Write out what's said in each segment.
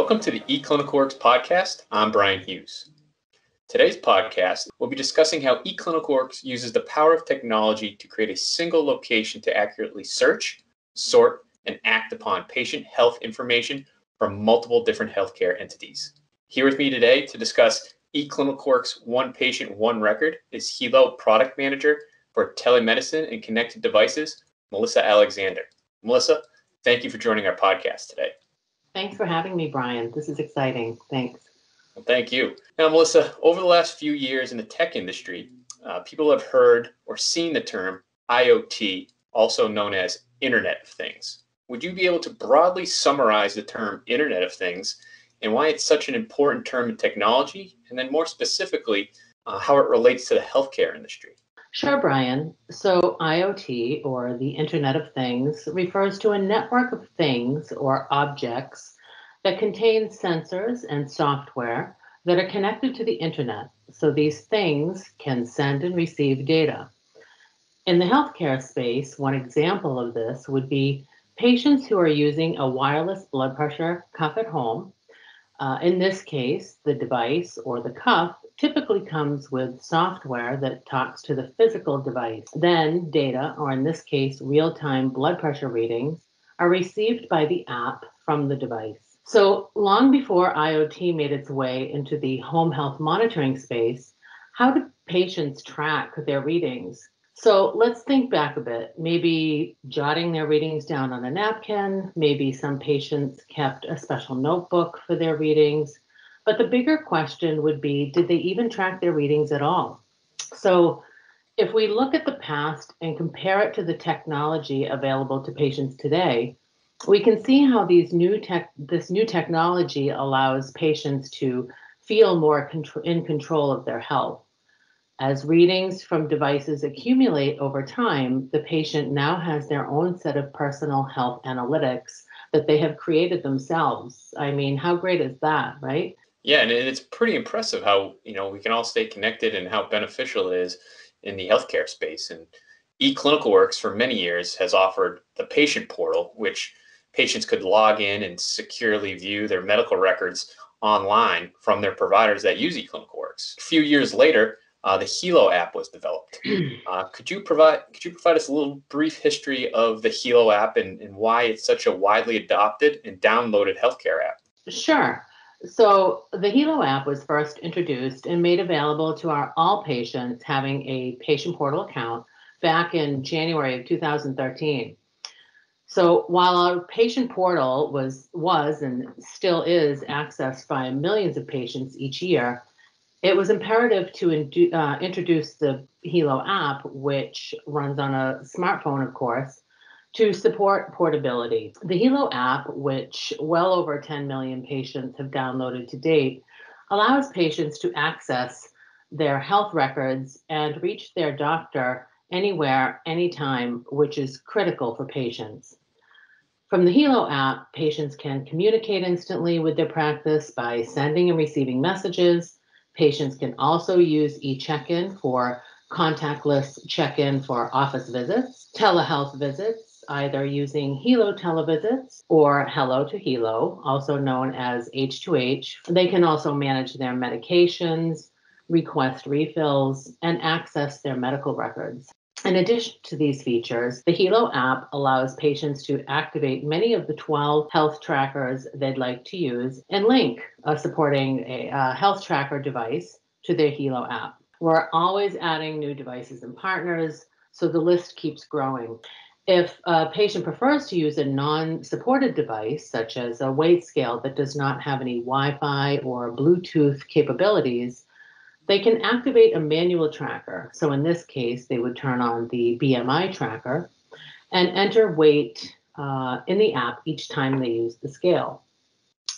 Welcome to the eClinicalWorks podcast. I'm Brian Hughes. Today's podcast, we'll be discussing how eClinicalWorks uses the power of technology to create a single location to accurately search, sort, and act upon patient health information from multiple different healthcare entities. Here with me today to discuss eClinicalWorks One Patient, One Record is healow Product Manager for Telemedicine and Connected Devices, Melissa Alexander. Melissa, thank you for joining our podcast today. Thanks for having me, Brian. This is exciting. Thanks. Well, thank you. Now, Melissa, over the last few years in the tech industry, uh, people have heard or seen the term IoT, also known as Internet of Things. Would you be able to broadly summarize the term Internet of Things and why it's such an important term in technology, and then more specifically, uh, how it relates to the healthcare industry? Sure, Brian. So, IoT, or the Internet of Things, refers to a network of things or objects that contain sensors and software that are connected to the Internet. So, these things can send and receive data. In the healthcare space, one example of this would be patients who are using a wireless blood pressure cuff at home. Uh, in this case, the device or the cuff typically comes with software that talks to the physical device. Then data, or in this case, real time blood pressure readings, are received by the app from the device. So, long before IoT made its way into the home health monitoring space, how do patients track their readings? So let's think back a bit. Maybe jotting their readings down on a napkin. Maybe some patients kept a special notebook for their readings. But the bigger question would be did they even track their readings at all? So, if we look at the past and compare it to the technology available to patients today, we can see how these new tech, this new technology allows patients to feel more in control of their health. As readings from devices accumulate over time, the patient now has their own set of personal health analytics that they have created themselves. I mean, how great is that, right? Yeah, and it's pretty impressive how you know we can all stay connected and how beneficial it is in the healthcare space. And eClinicalWorks for many years has offered the patient portal, which patients could log in and securely view their medical records online from their providers that use eClinicalWorks. A few years later, uh, the healow app was developed. Uh, could you provide could you provide us a little brief history of the healow app and, and why it's such a widely adopted and downloaded healthcare app? Sure. So the healow app was first introduced and made available to our all patients having a patient portal account back in January of 2013. So while our patient portal was was and still is accessed by millions of patients each year, it was imperative to indu- uh, introduce the healow app, which runs on a smartphone, of course, to support portability. The healow app, which well over 10 million patients have downloaded to date, allows patients to access their health records and reach their doctor anywhere, anytime, which is critical for patients. From the healow app, patients can communicate instantly with their practice by sending and receiving messages. Patients can also use e-check in for contactless check in for office visits, telehealth visits, either using healow televisits or Hello to healow, also known as H2H. They can also manage their medications, request refills, and access their medical records. In addition to these features, the healow app allows patients to activate many of the 12 health trackers they'd like to use and link a supporting a, a health tracker device to their healow app. We're always adding new devices and partners, so the list keeps growing. If a patient prefers to use a non supported device, such as a weight scale that does not have any Wi Fi or Bluetooth capabilities, they can activate a manual tracker. So in this case, they would turn on the BMI tracker and enter weight uh, in the app each time they use the scale.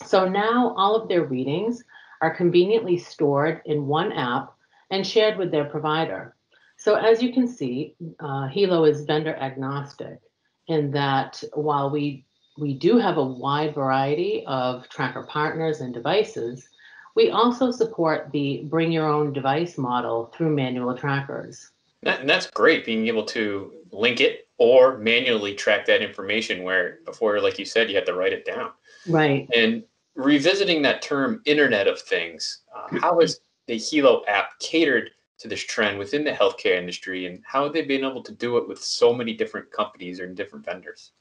So now all of their readings are conveniently stored in one app and shared with their provider. So as you can see, uh, healow is vendor agnostic in that while we we do have a wide variety of tracker partners and devices, we also support the bring your own device model through manual trackers. And that's great, being able to link it or manually track that information where before, like you said, you had to write it down. Right. And revisiting that term Internet of Things, uh, how has the healow app catered to this trend within the healthcare industry and how have they been able to do it with so many different companies or different vendors?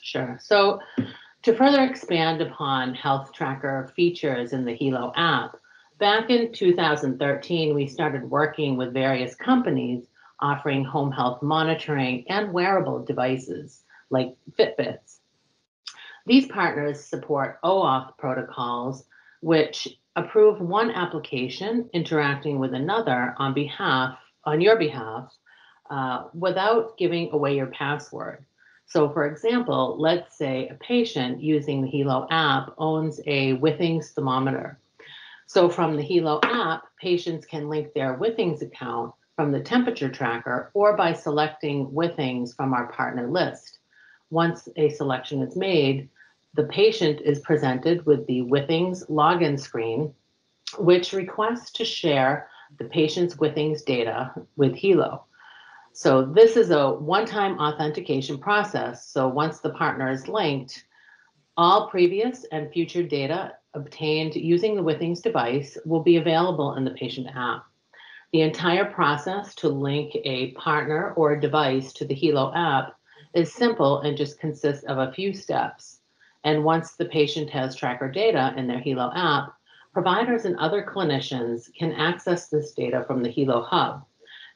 Sure. So, to further expand upon health tracker features in the healow app, back in 2013, we started working with various companies offering home health monitoring and wearable devices like Fitbits. These partners support OAuth protocols, which approve one application interacting with another on behalf on your behalf uh, without giving away your password. So, for example, let's say a patient using the healow app owns a Withings thermometer. So, from the healow app, patients can link their Withings account from the temperature tracker or by selecting Withings from our partner list. Once a selection is made, the patient is presented with the Withings login screen, which requests to share the patient's Withings data with healow. So this is a one-time authentication process. So once the partner is linked, all previous and future data obtained using the Withings device will be available in the patient app. The entire process to link a partner or a device to the healow app is simple and just consists of a few steps. And once the patient has tracker data in their healow app, providers and other clinicians can access this data from the healow Hub.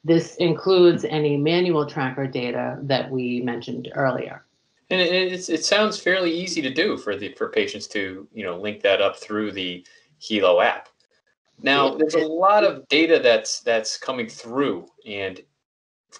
This includes any manual tracker data that we mentioned earlier. And it, it sounds fairly easy to do for the for patients to you know link that up through the healow app. Now, there's a lot of data that's that's coming through, and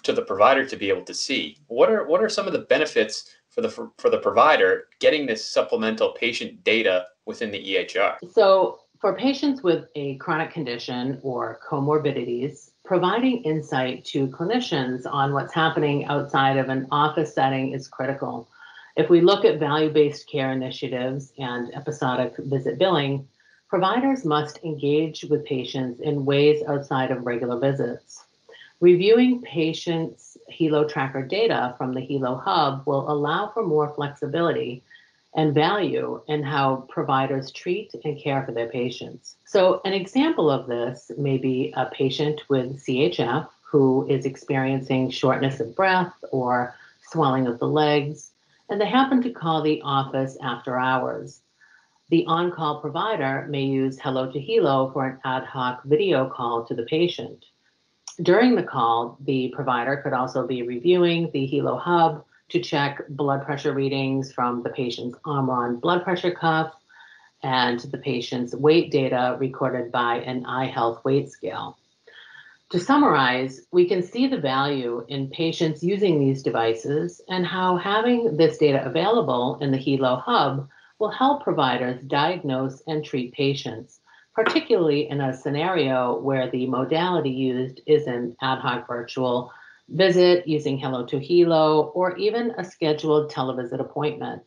to the provider to be able to see. What are what are some of the benefits for the for, for the provider getting this supplemental patient data within the EHR? So, for patients with a chronic condition or comorbidities, providing insight to clinicians on what's happening outside of an office setting is critical. If we look at value based care initiatives and episodic visit billing, providers must engage with patients in ways outside of regular visits. Reviewing patients' healow tracker data from the healow Hub will allow for more flexibility and value in how providers treat and care for their patients. So, an example of this may be a patient with CHF who is experiencing shortness of breath or swelling of the legs, and they happen to call the office after hours. The on call provider may use Hello to healow for an ad hoc video call to the patient. During the call, the provider could also be reviewing the healow Hub to check blood pressure readings from the patient's Omron blood pressure cuff and the patient's weight data recorded by an iHealth weight scale. To summarize, we can see the value in patients using these devices and how having this data available in the healow Hub will help providers diagnose and treat patients particularly in a scenario where the modality used is an ad hoc virtual visit using Hello to healow or even a scheduled televisit appointment.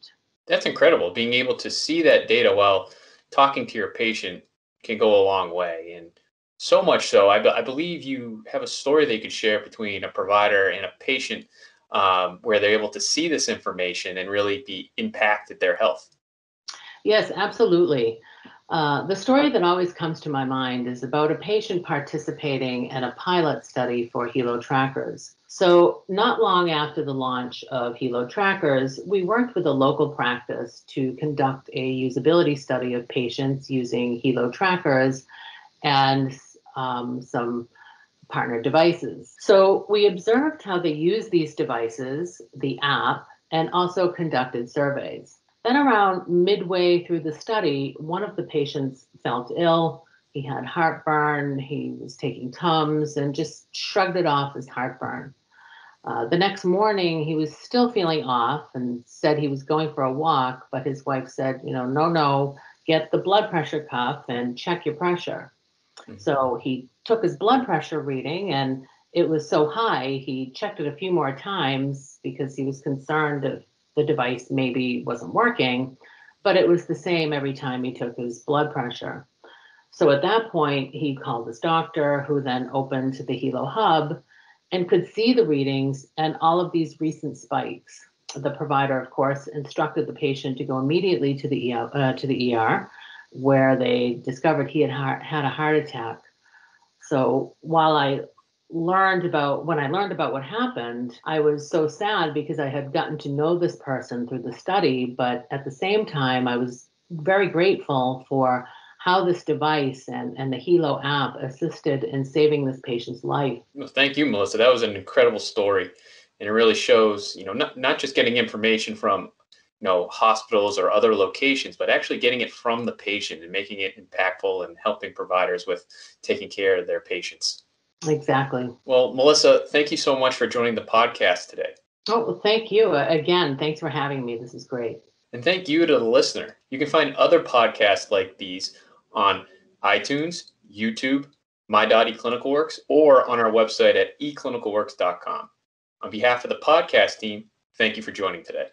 That's incredible. Being able to see that data while talking to your patient can go a long way. And so much so, I, be- I believe you have a story you could share between a provider and a patient um, where they're able to see this information and really be impacted their health. Yes, absolutely. Uh, the story that always comes to my mind is about a patient participating in a pilot study for healow trackers. So, not long after the launch of healow trackers, we worked with a local practice to conduct a usability study of patients using healow trackers and um, some partner devices. So, we observed how they use these devices, the app, and also conducted surveys. Then, around midway through the study, one of the patients felt ill. He had heartburn, he was taking Tums, and just shrugged it off as heartburn. Uh, the next morning, he was still feeling off and said he was going for a walk, but his wife said, you know, no, no, get the blood pressure cuff and check your pressure. Mm-hmm. So he took his blood pressure reading and it was so high, he checked it a few more times because he was concerned of the device maybe wasn't working, but it was the same every time he took his blood pressure. So at that point, he called his doctor, who then opened the healow Hub and could see the readings and all of these recent spikes. The provider, of course, instructed the patient to go immediately to the ER, uh, to the ER where they discovered he had had a heart attack. So while I learned about when I learned about what happened, I was so sad because I had gotten to know this person through the study, but at the same time, I was very grateful for how this device and, and the healow app assisted in saving this patient's life. Well, thank you, Melissa. That was an incredible story. And it really shows, you know, not, not just getting information from, you know, hospitals or other locations, but actually getting it from the patient and making it impactful and helping providers with taking care of their patients. Exactly. Well, Melissa, thank you so much for joining the podcast today. Oh, well, thank you. Uh, again, thanks for having me. This is great. And thank you to the listener. You can find other podcasts like these on iTunes, YouTube, my.eclinicalworks, or on our website at eclinicalworks.com. On behalf of the podcast team, thank you for joining today.